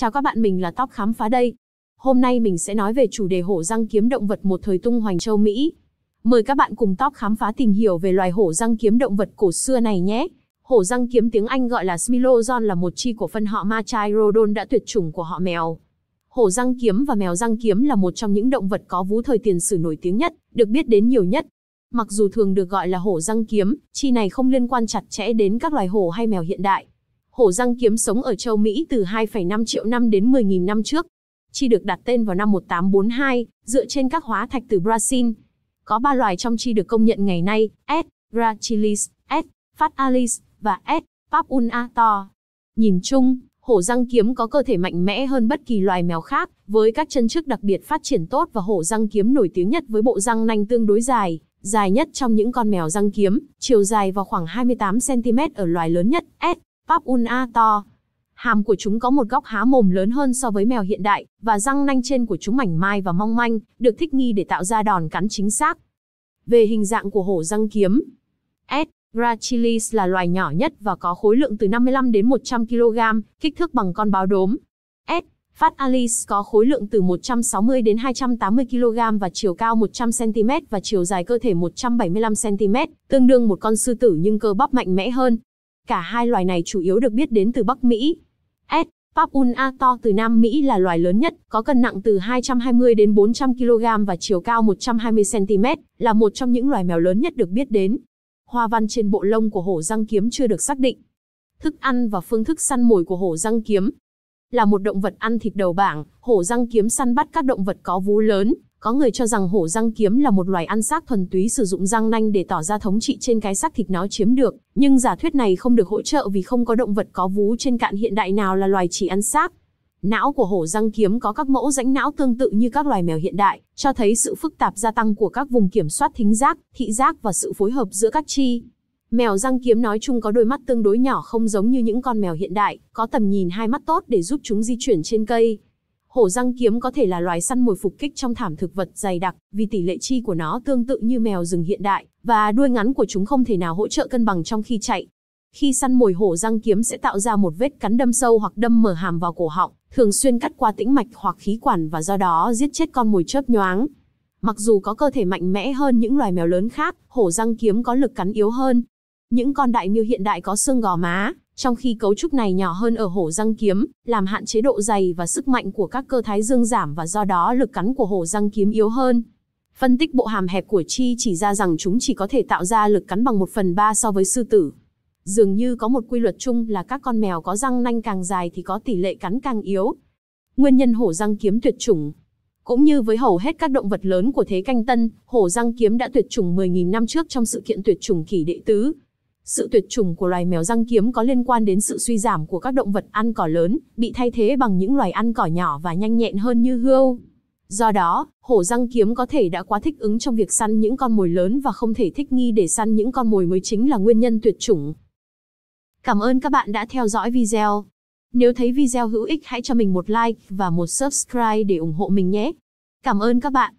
Chào các bạn mình là Top Khám Phá đây. Hôm nay mình sẽ nói về chủ đề hổ răng kiếm động vật một thời tung hoành châu Mỹ. Mời các bạn cùng Top Khám Phá tìm hiểu về loài hổ răng kiếm động vật cổ xưa này nhé. Hổ răng kiếm tiếng Anh gọi là Smilodon là một chi của phân họ Machairodon đã tuyệt chủng của họ mèo. Hổ răng kiếm và mèo răng kiếm là một trong những động vật có vú thời tiền sử nổi tiếng nhất, được biết đến nhiều nhất. Mặc dù thường được gọi là hổ răng kiếm, chi này không liên quan chặt chẽ đến các loài hổ hay mèo hiện đại. Hổ răng kiếm sống ở châu Mỹ từ 2,5 triệu năm đến 10.000 năm trước. Chi được đặt tên vào năm 1842, dựa trên các hóa thạch từ Brazil. Có ba loài trong chi được công nhận ngày nay, S. gracilis, S. fatalis và S. papunator. Nhìn chung, hổ răng kiếm có cơ thể mạnh mẽ hơn bất kỳ loài mèo khác, với các chân trước đặc biệt phát triển tốt và hổ răng kiếm nổi tiếng nhất với bộ răng nanh tương đối dài, dài nhất trong những con mèo răng kiếm, chiều dài vào khoảng 28 cm ở loài lớn nhất, S papunator. Hàm của chúng có một góc há mồm lớn hơn so với mèo hiện đại, và răng nanh trên của chúng mảnh mai và mong manh, được thích nghi để tạo ra đòn cắn chính xác. Về hình dạng của hổ răng kiếm, S. Gracilis là loài nhỏ nhất và có khối lượng từ 55 đến 100 kg, kích thước bằng con báo đốm. S. Fatalis có khối lượng từ 160 đến 280 kg và chiều cao 100 cm và chiều dài cơ thể 175 cm, tương đương một con sư tử nhưng cơ bắp mạnh mẽ hơn. Cả hai loài này chủ yếu được biết đến từ Bắc Mỹ. S. to từ Nam Mỹ là loài lớn nhất, có cân nặng từ 220 đến 400 kg và chiều cao 120 cm, là một trong những loài mèo lớn nhất được biết đến. Hoa văn trên bộ lông của hổ răng kiếm chưa được xác định. Thức ăn và phương thức săn mồi của hổ răng kiếm. Là một động vật ăn thịt đầu bảng, hổ răng kiếm săn bắt các động vật có vú lớn. Có người cho rằng hổ răng kiếm là một loài ăn xác thuần túy sử dụng răng nanh để tỏ ra thống trị trên cái xác thịt nó chiếm được, nhưng giả thuyết này không được hỗ trợ vì không có động vật có vú trên cạn hiện đại nào là loài chỉ ăn xác. Não của hổ răng kiếm có các mẫu rãnh não tương tự như các loài mèo hiện đại, cho thấy sự phức tạp gia tăng của các vùng kiểm soát thính giác, thị giác và sự phối hợp giữa các chi. Mèo răng kiếm nói chung có đôi mắt tương đối nhỏ không giống như những con mèo hiện đại, có tầm nhìn hai mắt tốt để giúp chúng di chuyển trên cây. Hổ răng kiếm có thể là loài săn mồi phục kích trong thảm thực vật dày đặc, vì tỷ lệ chi của nó tương tự như mèo rừng hiện đại, và đuôi ngắn của chúng không thể nào hỗ trợ cân bằng trong khi chạy. Khi săn mồi hổ răng kiếm sẽ tạo ra một vết cắn đâm sâu hoặc đâm mở hàm vào cổ họng, thường xuyên cắt qua tĩnh mạch hoặc khí quản và do đó giết chết con mồi chớp nhoáng. Mặc dù có cơ thể mạnh mẽ hơn những loài mèo lớn khác, hổ răng kiếm có lực cắn yếu hơn. Những con đại miêu hiện đại có xương gò má, trong khi cấu trúc này nhỏ hơn ở hổ răng kiếm, làm hạn chế độ dày và sức mạnh của các cơ thái dương giảm và do đó lực cắn của hổ răng kiếm yếu hơn. Phân tích bộ hàm hẹp của chi chỉ ra rằng chúng chỉ có thể tạo ra lực cắn bằng 1 phần 3 so với sư tử. Dường như có một quy luật chung là các con mèo có răng nanh càng dài thì có tỷ lệ cắn càng yếu. Nguyên nhân hổ răng kiếm tuyệt chủng Cũng như với hầu hết các động vật lớn của thế canh tân, hổ răng kiếm đã tuyệt chủng 10.000 năm trước trong sự kiện tuyệt chủng kỷ đệ tứ. Sự tuyệt chủng của loài mèo răng kiếm có liên quan đến sự suy giảm của các động vật ăn cỏ lớn, bị thay thế bằng những loài ăn cỏ nhỏ và nhanh nhẹn hơn như hươu. Do đó, hổ răng kiếm có thể đã quá thích ứng trong việc săn những con mồi lớn và không thể thích nghi để săn những con mồi mới chính là nguyên nhân tuyệt chủng. Cảm ơn các bạn đã theo dõi video. Nếu thấy video hữu ích hãy cho mình một like và một subscribe để ủng hộ mình nhé. Cảm ơn các bạn.